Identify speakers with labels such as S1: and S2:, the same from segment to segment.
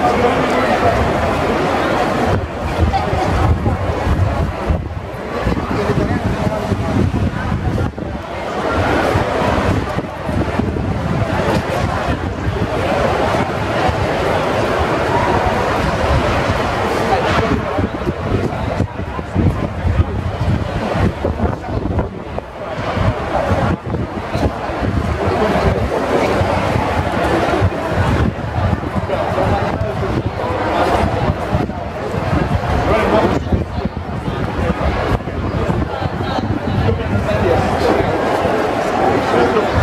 S1: Thank you.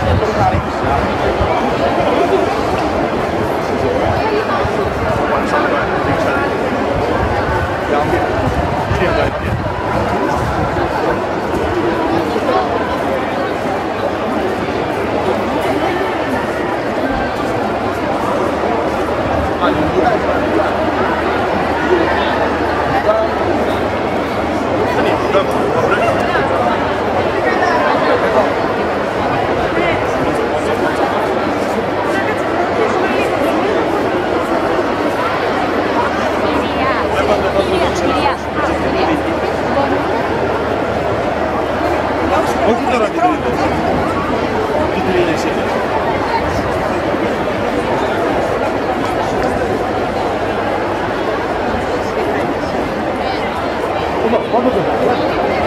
S1: 中大的，晚上段，凌晨段，然后夜段。
S2: 啊，你
S3: 再转转。
S4: まく、まくじ
S5: ゃな